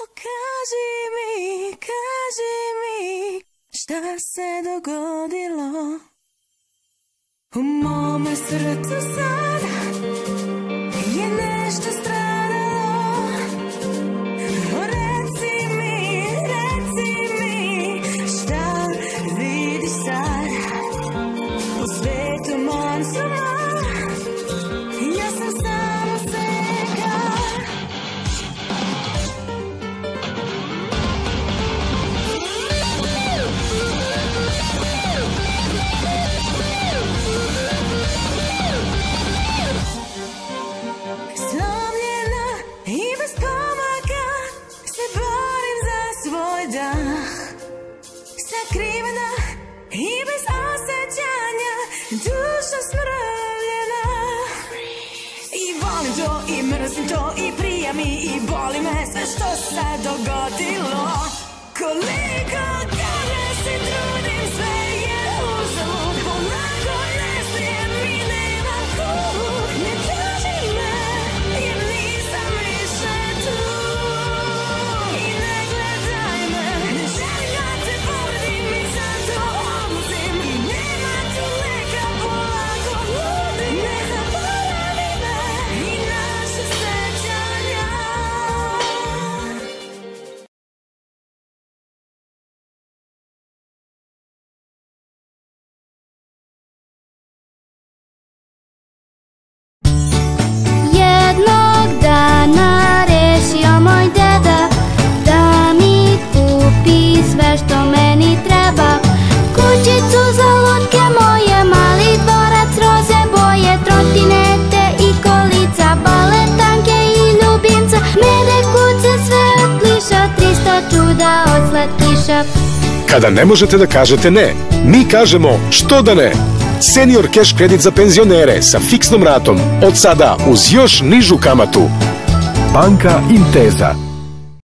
O, kaži mi, kaži mi, šta se dogodilo? U mome srcu sada je nešto stradalo. Svoj dah. Sakrivena i bez osjećanja duša smrvljena. I volim to i mrzim to i prija mi i boli me sve što se dogodilo. Koliko čuda od slatkiša Kada ne možete da kažete ne, mi kažemo što da ne. Senior cash kredit za penzionere sa fiksnom ratom. Od sada uz još nižu kamatu. Banka Inteza.